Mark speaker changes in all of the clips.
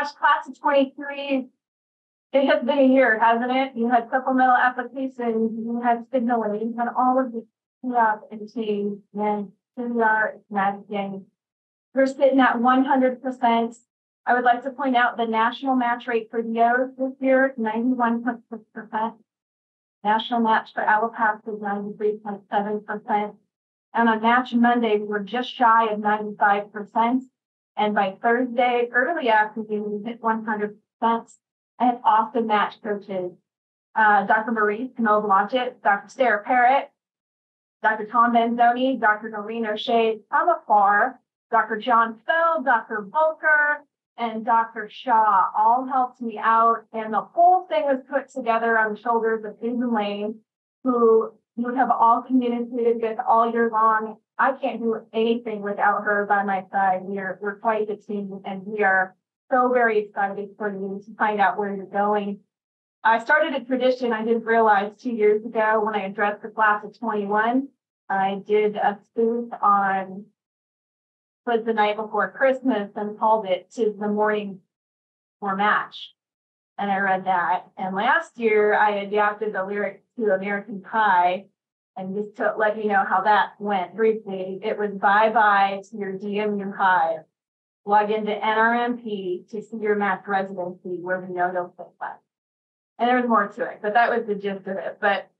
Speaker 1: gosh, class of twenty-three. It has been a year, hasn't it? You had supplemental applications, you had signaling, you had all of the stuff and team, and here we are, it's. We're sitting at one hundred percent. I would like to point out the national match rate for the DOs this year, is ninety-one point six percent. National match for allopaths is ninety-three point seven percent. And on Match Monday, we were just shy of ninety-five percent. And by Thursday, early afternoon, we hit one hundred percent. I have awesome match coaches. Uh, Dr. Maurice Canova Blanchett, Dr. Sarah Parrott, Dr. Tom Benzoni, Dr. Noreen O'Shea Tamafar, Dr. John Fell, Dr. Volker, and Dr. Shaw all helped me out. And the whole thing was put together on the shoulders of Susan Lane, who you have all communicated with all year long. I can't do anything without her by my side. We are, we're quite the team and we are so very excited for you to find out where you're going. I started a tradition I didn't realize two years ago when I addressed the class of 21. I did a spoof on was the night before Christmas and called it to the morning for match. And I read that. And last year I adapted the lyrics to American Pie. And just to let you know how that went briefly, it was bye bye to your DMU hive. Log into NRMP to see your match residency where we know you'll fit left. And there was more to it, but that was the gist of it. But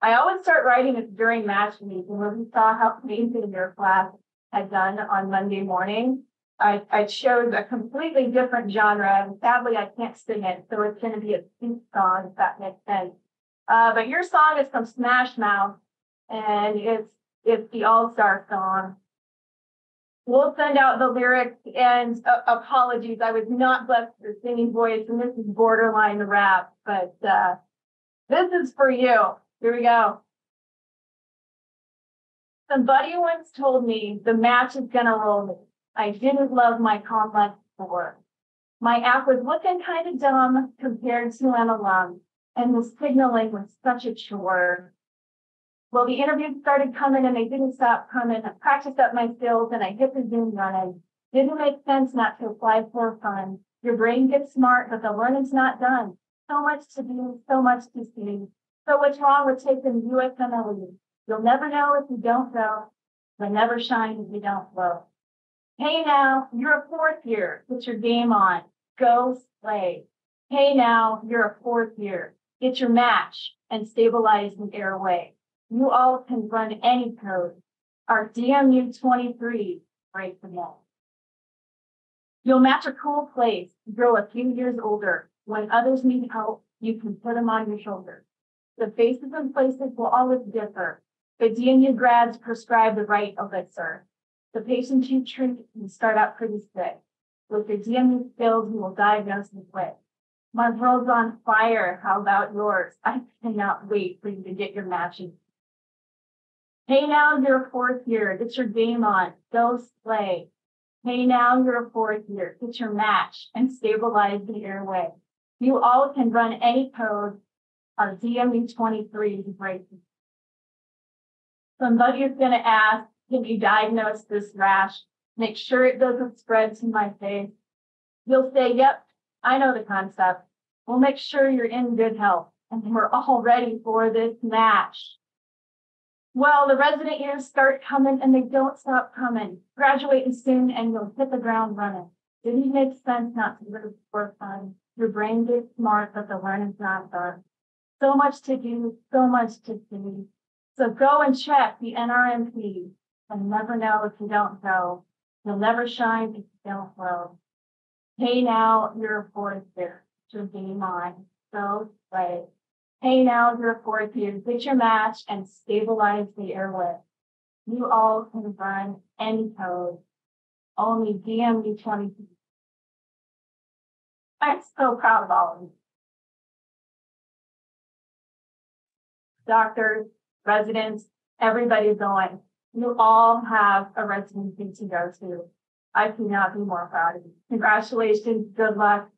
Speaker 1: I always start writing this during match week. And when we saw how amazing your class had done on Monday morning, I, I chose a completely different genre. And sadly, I can't sing it. So it's going to be a soup song, if that makes sense. Uh, but your song is from Smash Mouth and it's, it's the all-star song. We'll send out the lyrics and uh, apologies. I was not blessed with a singing voice and this is borderline rap, but, uh, this is for you. Here we go. Somebody once told me the match is gonna roll me. I didn't love my complex before. My app was looking kind of dumb compared to an alum, and the signaling was such a chore. Well, the interviews started coming and they didn't stop coming. I practiced up my skills and I hit the Zoom running. Didn't make sense not to apply for fun. Your brain gets smart, but the learning's not done. So much to do, so much to see. So what's wrong with taking USMLE? You'll never know if you don't go. You'll never shine if you don't glow. Hey now, you're a fourth year. Put your game on. Go slay. Hey now, you're a fourth year. Get your match and stabilize the airway. You all can run any code. Our DMU 23 right for now. You'll match a cool place, grow a few years older. When others need help, you can put them on your shoulders. The faces and places will always differ. The DMU grads prescribe the right elixir. The patient you treat can start out pretty sick. With the DMU skills, you will diagnose them quick. My world's on fire. How about yours? I cannot wait for you to get your matching. Hey now, you're a fourth year. Get your game on. Go slay. Hey now, you're a fourth year. Get your match and stabilize the airway. You all can run any code. Our DMU 23 is great. Somebody is going to ask, can you diagnose this rash? Make sure it doesn't spread to my face. You'll say, yep, I know the concept. We'll make sure you're in good health and we're all ready for this match. Well, the resident years start coming and they don't stop coming. Graduating soon and you'll hit the ground running. Didn't make sense not to live for fun? Your brain gets smart, but the learning's not done. So much to do, so much to see. So go and check the NRMP and never know if you don't go. You'll never shine if you don't grow. Hey now, you're a fourth year. Should be mine. So right. Hey now, you're a fourth year. Get your match and stabilize the airway. You all can run any code. Only DMU 22. I'm so proud of all of you. Doctors, residents, everybody's going. You all have a residency to go to. I cannot be more proud of you. Congratulations, good luck,